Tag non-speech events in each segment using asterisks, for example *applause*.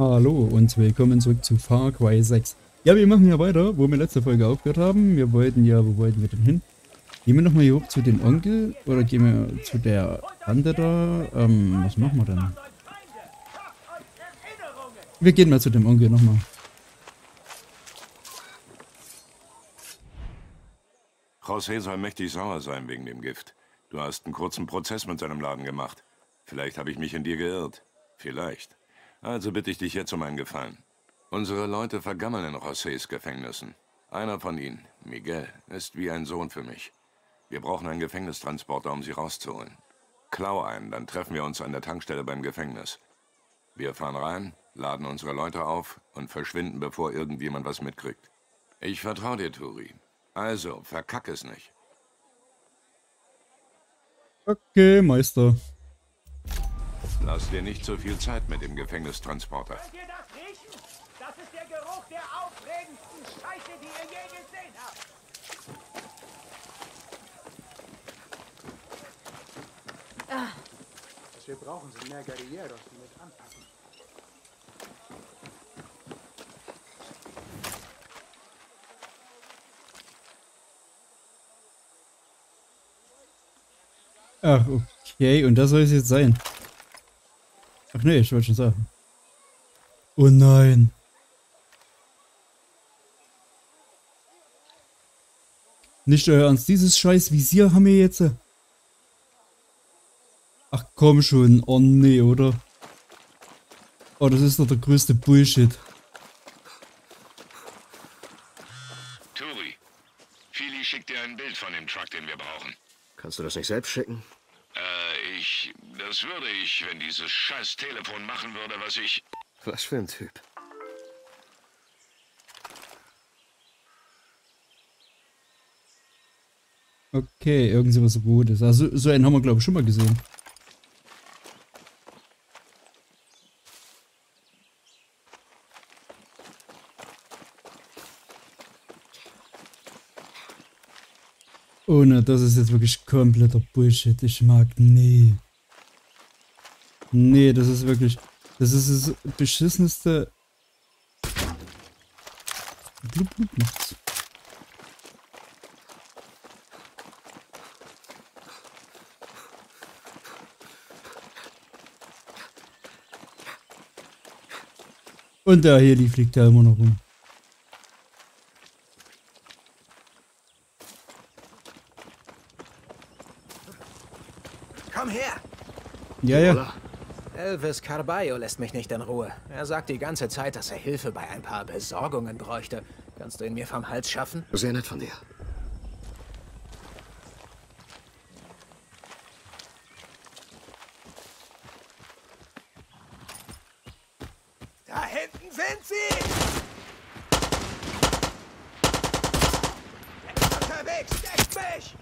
Hallo und willkommen zurück zu Far Cry 6. Ja, wir machen ja weiter, wo wir letzte Folge aufgehört haben. Wir wollten ja, wo wollten wir denn hin? Gehen wir nochmal hier hoch zu den Onkel oder gehen wir zu der Tante da? Ähm, was machen wir denn? Wir gehen mal zu dem Onkel nochmal. José soll mächtig sauer sein wegen dem Gift. Du hast einen kurzen Prozess mit seinem Laden gemacht. Vielleicht habe ich mich in dir geirrt. Vielleicht. Also bitte ich dich jetzt um einen Gefallen. Unsere Leute vergammeln in Josés Gefängnissen. Einer von ihnen, Miguel, ist wie ein Sohn für mich. Wir brauchen einen Gefängnistransporter, um sie rauszuholen. Klau einen, dann treffen wir uns an der Tankstelle beim Gefängnis. Wir fahren rein, laden unsere Leute auf und verschwinden, bevor irgendjemand was mitkriegt. Ich vertraue dir, Turi. Also, verkack es nicht. Okay, Meister. Lass dir nicht so viel Zeit mit dem Gefängnistransporter. Könnt ihr das riechen? Das ist der Geruch der aufregendsten Scheiße, die ihr je gesehen habt. Was wir brauchen, sind mehr Guerilleros, die mit anpacken. Ach, okay, und das soll es jetzt sein. Ach nee, ich wollte schon sagen. Oh nein. Nicht euer Ernst, dieses scheiß Visier haben wir jetzt. Ach komm schon, oh nee, oder? Oh, das ist doch der größte Bullshit. Turi, Fili schickt dir ein Bild von dem Truck, den wir brauchen. Kannst du das nicht selbst schicken? Ich... Das würde ich, wenn dieses scheiß Telefon machen würde, was ich... Was für ein Typ. Okay, irgend so was Gutes. Also, so einen haben wir, glaube ich, schon mal gesehen. Das ist jetzt wirklich kompletter Bullshit. Ich mag, nee. Nee, das ist wirklich, das ist das beschissenste. Blub, blub macht's. Und der Heli fliegt da immer noch rum. Komm her! Ja, ja. Elvis Carballo lässt mich nicht in Ruhe. Er sagt die ganze Zeit, dass er Hilfe bei ein paar Besorgungen bräuchte. Kannst du ihn mir vom Hals schaffen? Sehr nett von dir. Da hinten sind sie! Er ist unterwegs! Deckt mich!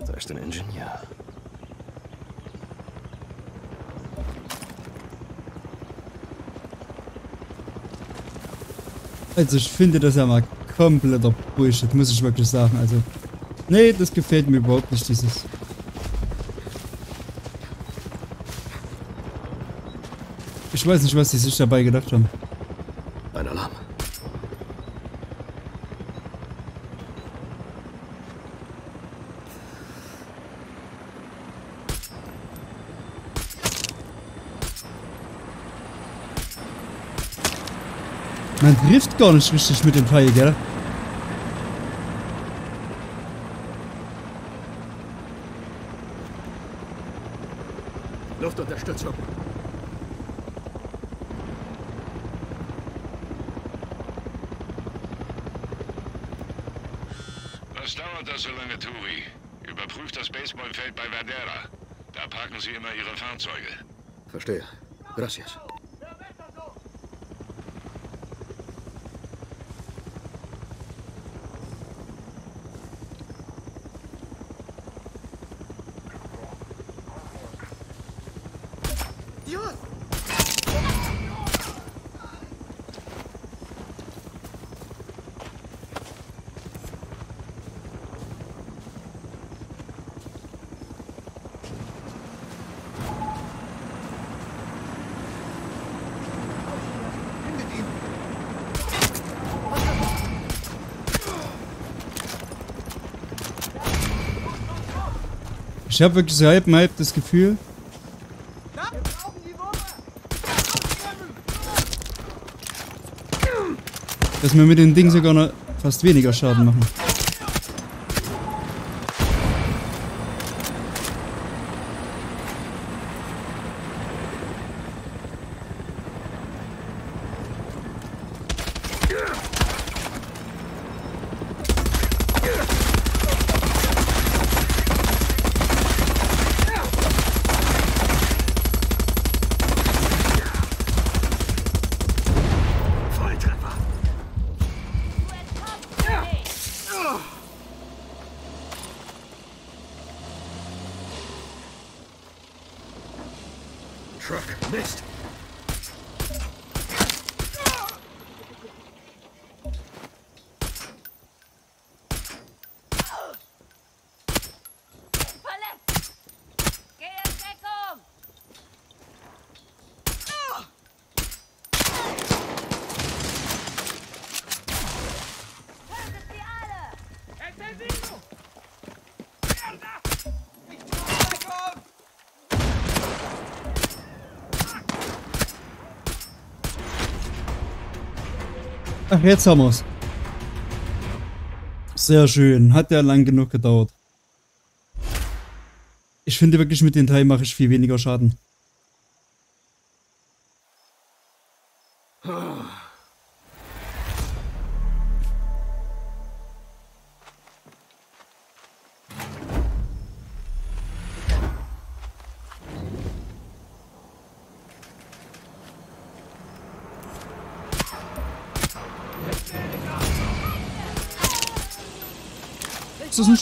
Da ist ein Ingenieur. Also ich finde das ja mal kompletter Bullshit, muss ich wirklich sagen. Also, nee, das gefällt mir überhaupt nicht, dieses... Ich weiß nicht, was die sich dabei gedacht haben. Ein Alarm. Gar nicht richtig mit dem Pfeil, gell? Luftunterstützung. Was dauert das so lange, Turi? Überprüft das Baseballfeld bei Verdera. Da parken sie immer ihre Fahrzeuge. Verstehe. Gracias. Ich habe wirklich so halb und halb das Gefühl, dass wir mit dem Ding sogar noch fast weniger Schaden machen. Ach, jetzt haben wir's. Sehr schön. Hat ja lang genug gedauert. Ich finde wirklich, mit den Teil mache ich viel weniger Schaden.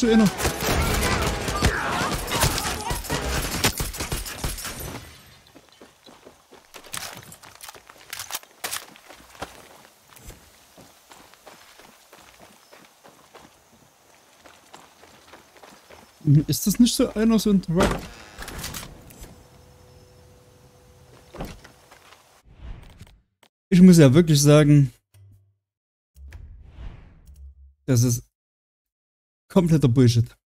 Ist das nicht so einer? Ist das nicht so einer, so ein Truck? Ich muss ja wirklich sagen, das ist kompletter Bullshit.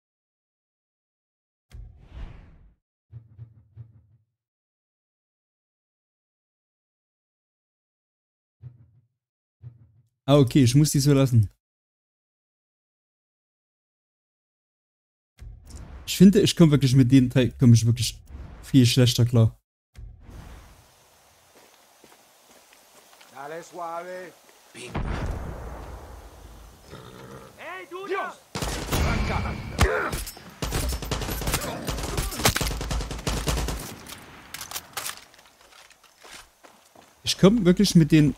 Ah, okay, ich muss die so lassen. Ich finde, ich komme wirklich mit dem Teil, komme ich wirklich viel schlechter klar. Dale suave. Hey, du da! Ich komme wirklich mit den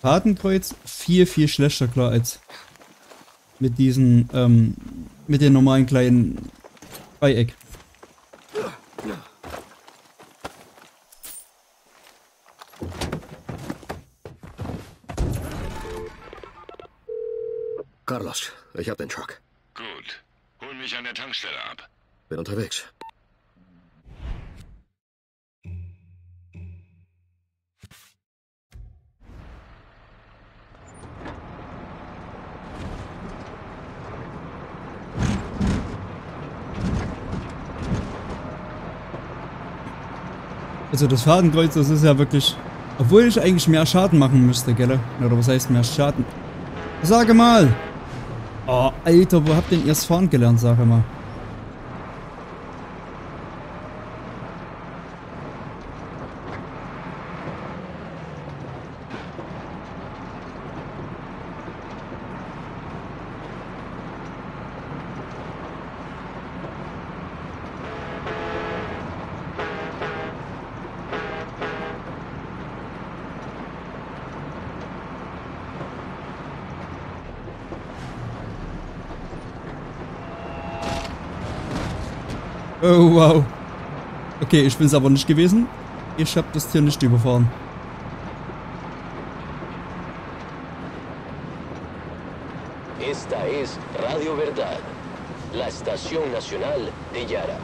Fadenkreuz viel, viel schlechter klar als mit diesen, ähm, mit den normalen kleinen Dreieck. Carlos, ich hab den Truck. Gut. Hol mich an der Tankstelle ab. Bin unterwegs. Also das Fadenkreuz, das ist ja wirklich... Obwohl ich eigentlich mehr Schaden machen müsste, gell? Oder was heißt mehr Schaden? Sage mal! Alter, wo habt denn ihr das Fahren gelernt, sage mal? Wow. Okay, ich bin's aber nicht gewesen. Ich hab das Tier nicht überfahren. Esta es Radio Verdad, la estación nacional de Yara.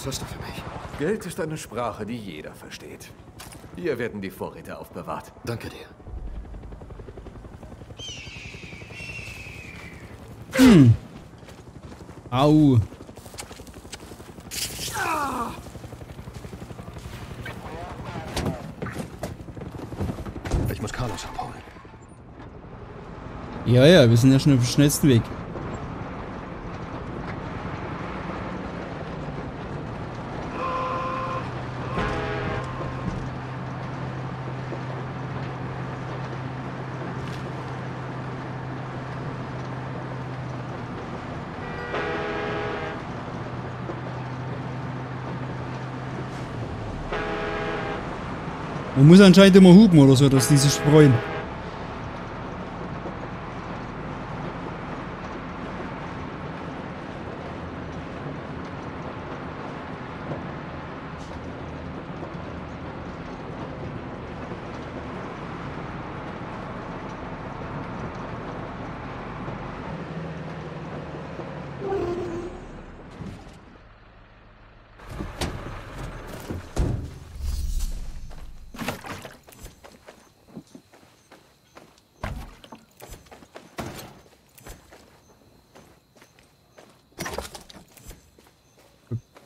Was hast du für mich? Geld ist eine Sprache, die jeder versteht. Hier werden die Vorräte aufbewahrt. Danke dir. Au. Ich muss Carlos abholen. Ja, ja, wir sind ja schon auf dem schnellsten Weg. Man muss anscheinend immer hupen oder so, dass die sich freuen.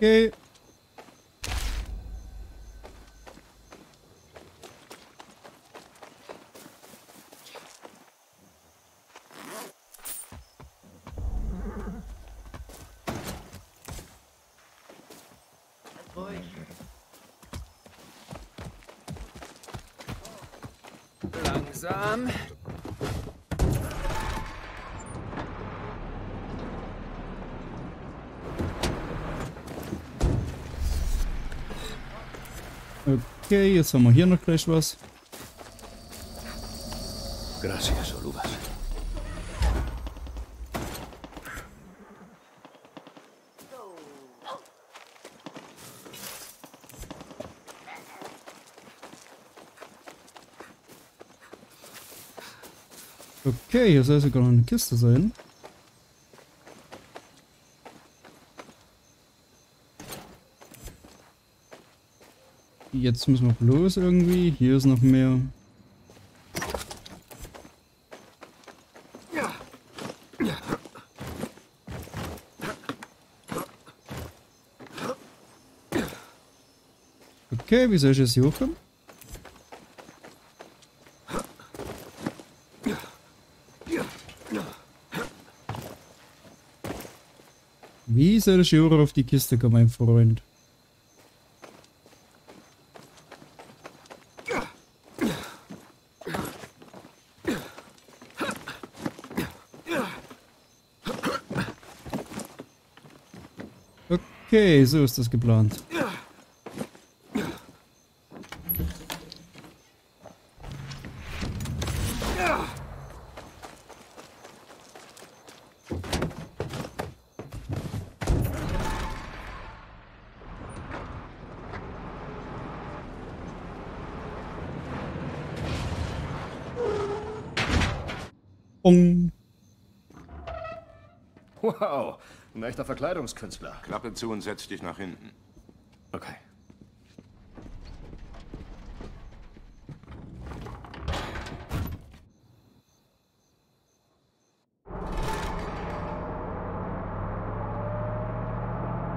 Okay. Langsam. Okay, jetzt haben wir hier noch gleich was. Gracias, Okay, hier soll sogar noch eine Kiste sein. Jetzt müssen wir bloß irgendwie. Hier ist noch mehr. Okay, wie soll ich jetzt hier hochkommen? Wie soll ich hier auf die Kiste mein Freund? Okay, so ist das geplant. Bong. Wow, ein echter Verkleidungskünstler. Klappe zu und setz dich nach hinten. Okay.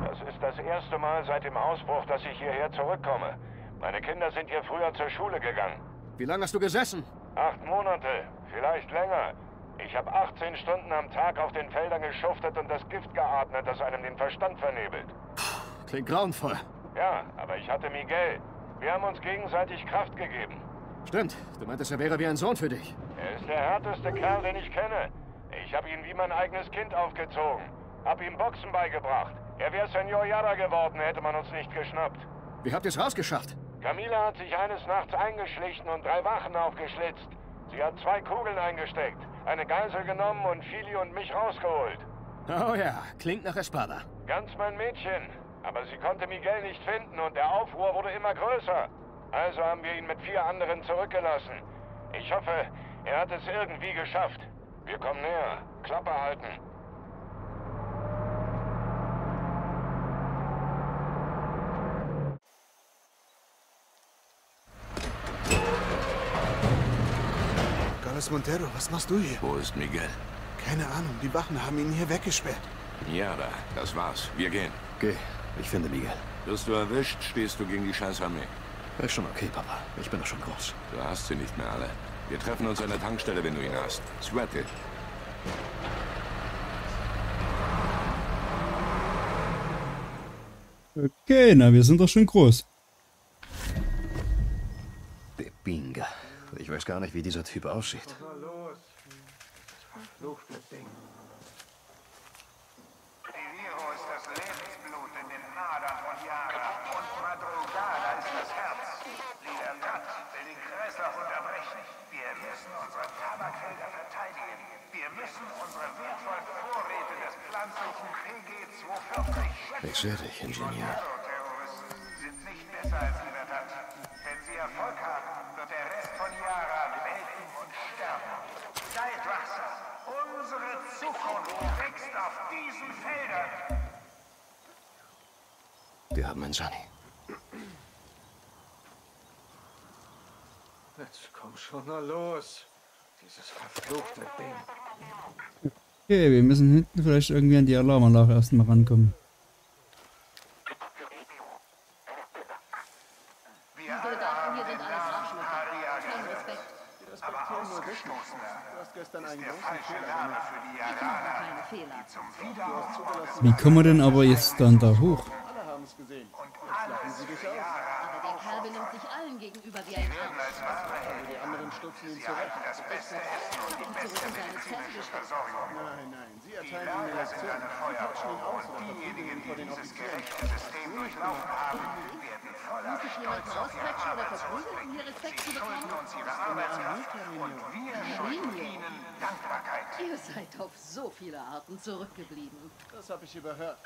Das ist das erste Mal seit dem Ausbruch, dass ich hierher zurückkomme. Meine Kinder sind hier früher zur Schule gegangen. Wie lange hast du gesessen? Acht Monate, vielleicht länger. Ich habe 18 Stunden am Tag auf den Feldern geschuftet und das Gift geatmet, das einem den Verstand vernebelt. Klingt grauenvoll. Ja, aber ich hatte Miguel. Wir haben uns gegenseitig Kraft gegeben. Stimmt. Du meintest, er wäre wie ein Sohn für dich. Er ist der härteste Kerl, den ich kenne. Ich habe ihn wie mein eigenes Kind aufgezogen. Hab ihm Boxen beigebracht. Er wäre Senor Yara geworden, hätte man uns nicht geschnappt. Wie habt ihr es rausgeschafft? Camila hat sich eines Nachts eingeschlichen und drei Wachen aufgeschlitzt. Sie hat zwei Kugeln eingesteckt, eine Geisel genommen und Fili und mich rausgeholt. Oh ja, klingt nach Espada. Ganz mein Mädchen. Aber sie konnte Miguel nicht finden und der Aufruhr wurde immer größer. Also haben wir ihn mit vier anderen zurückgelassen. Ich hoffe, er hat es irgendwie geschafft. Wir kommen näher. Klappe halten. Carlos Montero, was machst du hier? Wo ist Miguel? Keine Ahnung, die Wachen haben ihn hier weggesperrt. Ja, da. Das war's. Wir gehen. Geh, ich finde Miguel. Wirst du erwischt, stehst du gegen die Scheißarmee. Ist schon okay, Papa. Ich bin doch schon groß. Du hast sie nicht mehr alle. Wir treffen uns an der Tankstelle, wenn du ihn hast. Sweat it. Okay, na, wir sind doch schon groß. Bebinga. Ich weiß gar nicht, wie dieser Typ aussieht. Na los. Verfluchte Ding. Die Viro ist das Lebensblut in den Adern von Yara und Madrugada ist das Herz. Libertad will den Kreislauf unterbrechen. Wir müssen unsere Tabakfelder verteidigen. Wir müssen unsere wertvollen Vorräte des pflanzlichen PG-240 schützen. Ich sehe dich, Ingenieur. Terroristen sind nicht besser als Libertad. Wenn sie Erfolg haben, wird der Rest von Yara welken und sterben. Seid wachsam. Unsere Zukunft wächst auf diesen Feldern. Wir haben einen Sunny. Jetzt komm schon, na los. Dieses verfluchte Ding. Okay, wir müssen hinten vielleicht irgendwie an die Alarmanlage erstmal rankommen. Die Soldaten hier sind alles. Aber hast gestern einen der großen falsche Fehler Name gemacht. für die keine Fehler. zum Wiederaufbau des Wie kommen wir denn aber jetzt dann da hoch? Alle haben es gesehen. und alles für der Kerl benimmt sich allen gegenüber wie ein Arsch. Die anderen stupsen ihn Sie zurecht. das beste Essen und die beste medizinische Versorgung. Nein, nein, sie Die erteilen ihm eine Lager sind Lektion. eine Sie quetschen ihn aus oder diejenigen, die den dieses gerechte System durchlaufen haben, werden Muss ich jemanden ausquetschen oder verprügeln, um hier. Respekt zu bekommen? uns ihre Arbeitskraft und wir schulden ihnen Dankbarkeit. Ihr seid auf so viele Arten zurückgeblieben. Das habe ich überhört.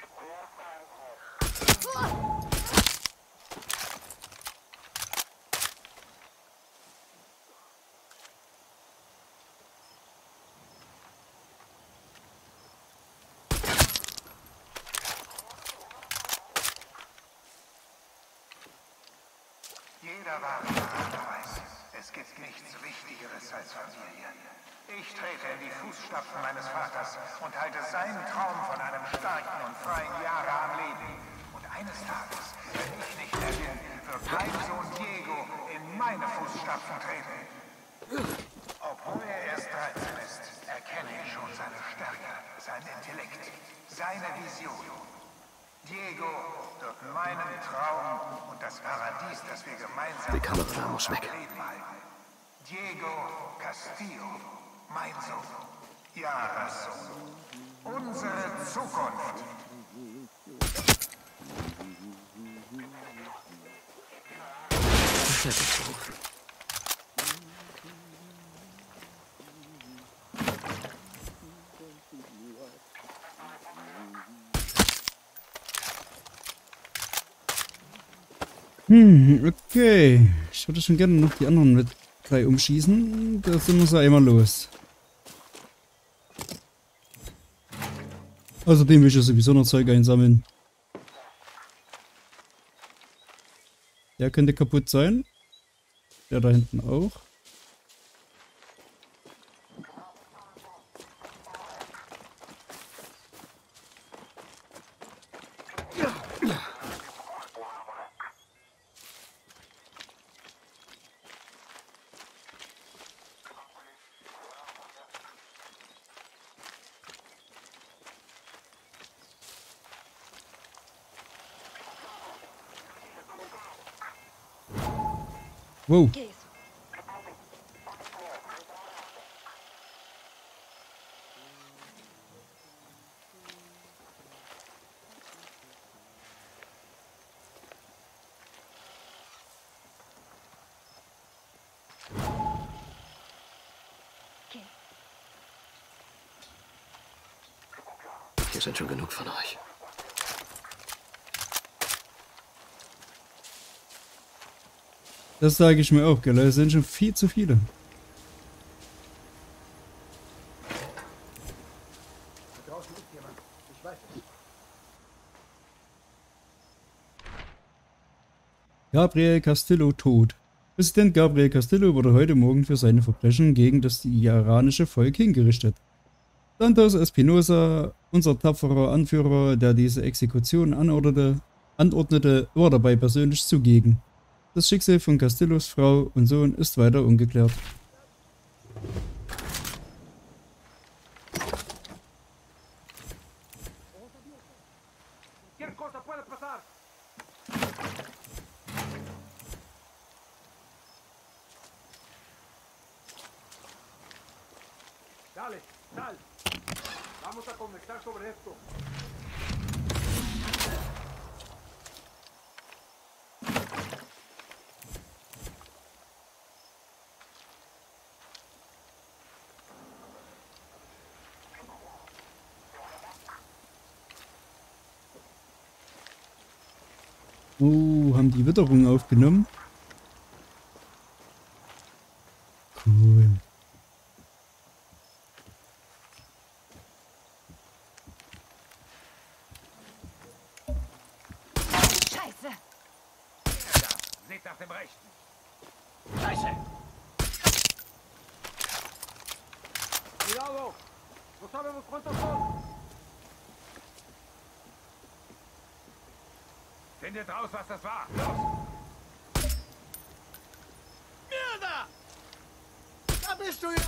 Jeder wahre Berater weiß, es gibt nichts Wichtigeres als Familie. Ich trete in die Fußstapfen meines Vaters und halte seinen Traum von einem starken und freien Jahre am Leben. Und eines Tages, wenn ich nicht mehr bin, wird mein Sohn Diego in meine Fußstapfen treten. Obwohl er erst 13 ist, erkenne ich schon seine Stärke, sein Intellekt, seine Vision. Diego wird meinen Traum und das Paradies, das wir gemeinsam da muss weg. Diego Castillo, mein Sohn, Yaras Sohn, unsere Zukunft. Fertiggerufen. Hm, okay. Ich würde schon gerne noch die anderen mit drei umschießen. Da sind wir so einmal los. Außerdem will ich ja sowieso noch Zeug einsammeln. Der könnte kaputt sein. Der da hinten auch. Wow. Hier sind schon genug von euch. Das sage ich mir auch, gell? Es sind schon viel zu viele. Gabriel Castillo tot. Präsident Gabriel Castillo wurde heute Morgen für seine Verbrechen gegen das iranische Volk hingerichtet. Santos Espinosa, unser tapferer Anführer, der diese Exekution anordnete, anordnete, war dabei persönlich zugegen. Das Schicksal von Castillos Frau und Sohn ist weiter ungeklärt. Dale, sal. Vamos a conversar sobre esto. Oh, haben die Witterung aufgenommen? Cool. Scheiße! Seht nach dem Rechten. Scheiße! Cuidado. No sabemos cuántos son. Findet raus, was das war. Los. Mierda! Da bist du ja!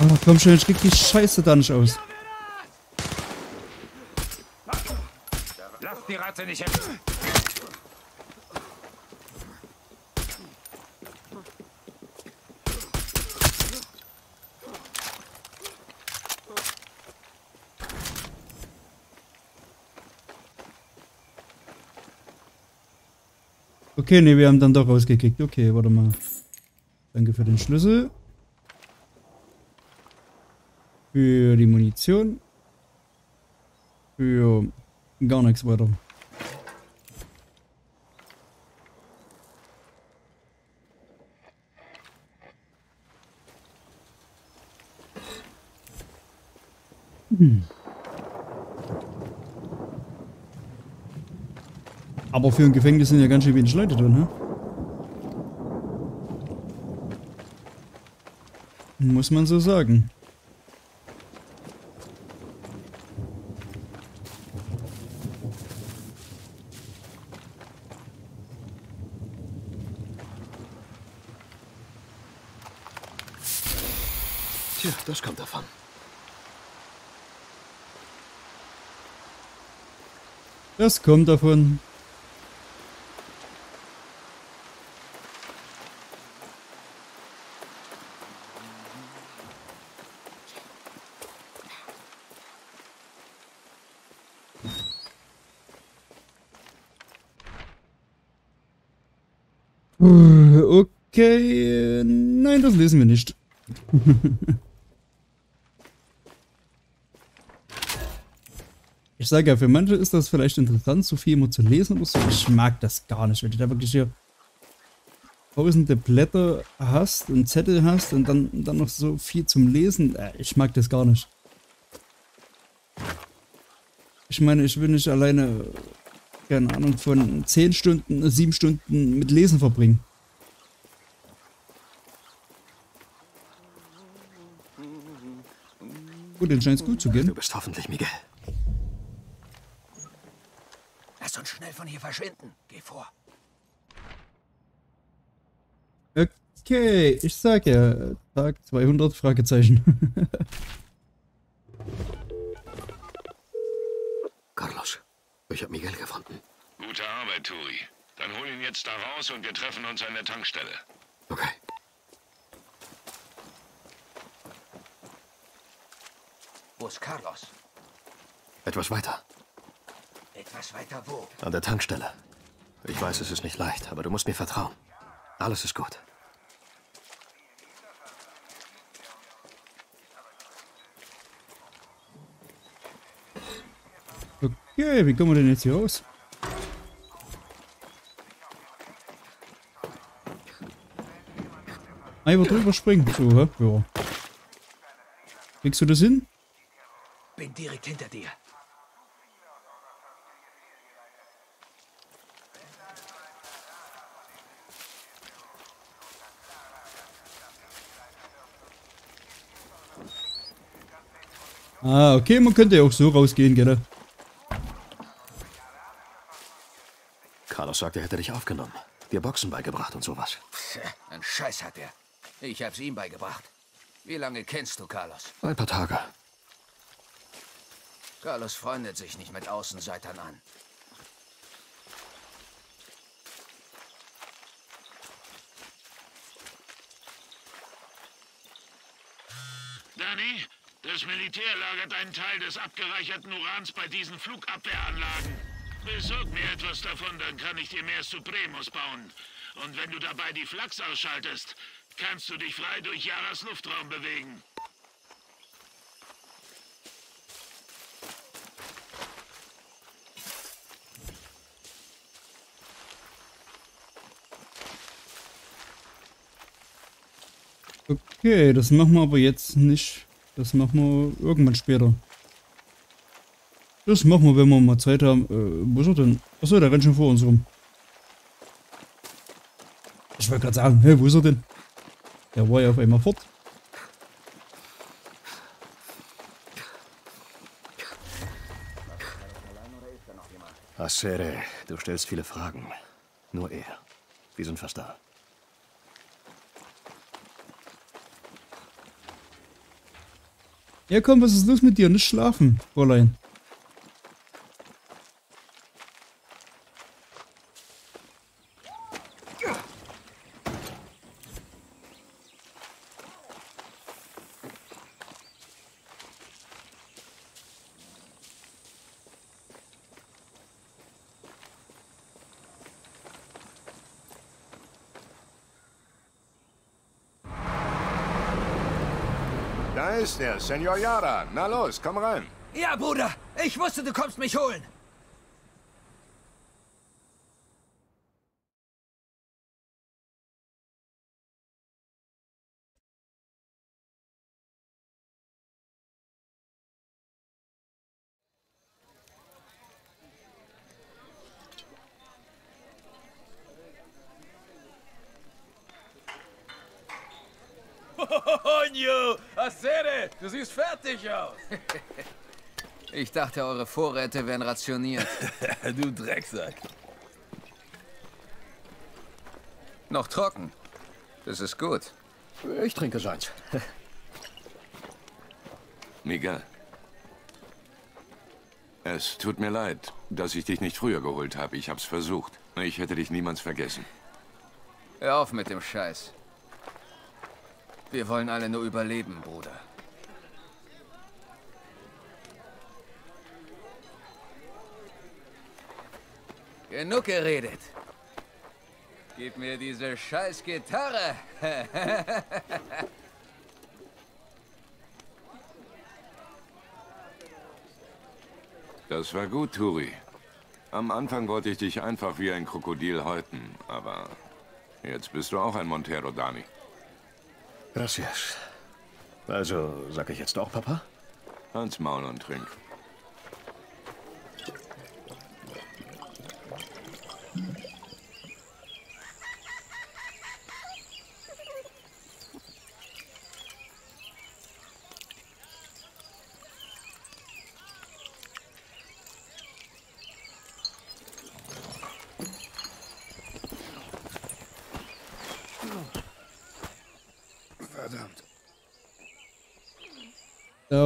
Ah, komm schon, jetzt kriegt die Scheiße da nicht aus. Lass die Ratze nicht hin. Okay, ne, wir haben dann doch rausgekickt. Okay, warte mal. Danke für den Schlüssel. Für die Munition. Für gar nichts weiter. Hm. Aber für ein Gefängnis sind ja ganz schön wenig Leute drin, hä? Muss man so sagen. Tja, das kommt davon. Das kommt davon. Okay, nein, das lesen wir nicht. *laughs* Ich sage ja, für manche ist das vielleicht interessant, so viel immer zu lesen oder so. Ich mag das gar nicht, wenn du da wirklich hier tausende Blätter hast und Zettel hast und dann, dann noch so viel zum Lesen. Äh, Ich mag das gar nicht. Ich meine, ich will nicht alleine, keine Ahnung, von 10 Stunden, 7 Stunden mit Lesen verbringen. Gut, den scheint es gut zu gehen. Du bist hoffentlich Miguel. Lass uns schnell von hier verschwinden. Geh vor. Okay, ich sag ja, Tag 200, Fragezeichen. *laughs* Carlos, ich habe Miguel gefunden. Gute Arbeit, Turi. Dann hol ihn jetzt da raus und wir treffen uns an der Tankstelle. Okay. Wo ist Carlos? Etwas weiter. Etwas weiter wo? An der Tankstelle. Ich weiß, es ist nicht leicht, aber du musst mir vertrauen. Alles ist gut. Okay, wie kommen wir denn jetzt hier raus? Einfach drüber springen. So, hä? Ja. Kriegst du das hin? Direkt hinter dir. Ah, okay, man könnte ja auch so rausgehen, gell? Carlos sagt, er hätte dich aufgenommen. Dir Boxen beigebracht und sowas. Tja, einen Scheiß hat er. Ich hab's ihm beigebracht. Wie lange kennst du Carlos? Ein paar Tage. Carlos freundet sich nicht mit Außenseitern an. Danny, das Militär lagert einen Teil des abgereicherten Urans bei diesen Flugabwehranlagen. Besorg mir etwas davon, dann kann ich dir mehr Supremos bauen. Und wenn du dabei die Flachs ausschaltest, kannst du dich frei durch Yaras Luftraum bewegen. Okay, das machen wir aber jetzt nicht. Das machen wir irgendwann später. Das machen wir, wenn wir mal Zeit haben. Äh, wo ist er denn? Achso, der rennt schon vor uns rum. Ich wollte gerade sagen, hä, wo ist er denn? Der war ja auf einmal fort. Acere, du stellst viele Fragen. Nur er. Wir sind fast da. Ja komm, was ist los mit dir? Nicht schlafen, Fräulein. Da ist er, Senor Yara. Na los, komm rein. Ja, Bruder. Ich wusste, du kommst mich holen. Honjo! Acere! Du siehst fertig aus! *laughs* Ich dachte, eure Vorräte wären rationiert. *laughs* du Drecksack. Noch trocken. Das ist gut. Ich trinke seins. *laughs* Miguel. Es tut mir leid, dass ich dich nicht früher geholt habe. Ich hab's versucht. Ich hätte dich niemals vergessen. Hör auf mit dem Scheiß. Wir wollen alle nur überleben, Bruder. Genug geredet. Gib mir diese scheiß Gitarre. *laughs* Das war gut, Turi. Am Anfang wollte ich dich einfach wie ein Krokodil häuten, aber jetzt bist du auch ein Montero, Dani. Gracias. Also, sag ich jetzt auch Papa? Ans Maul und trink.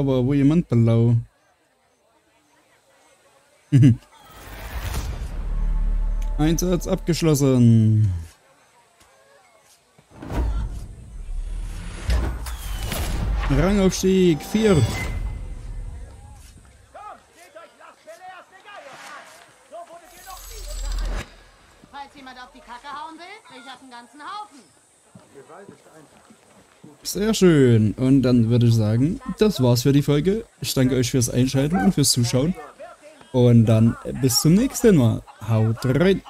Wo jemand blau. *laughs* Einsatz abgeschlossen. Rangaufstieg 4. Falls jemand auf die Kacke hauen will, ich hab einen ganzen Haufen. Sehr schön. Und dann würde ich sagen, das war's für die Folge. Ich danke euch fürs Einschalten und fürs Zuschauen. Und dann bis zum nächsten Mal. Haut rein.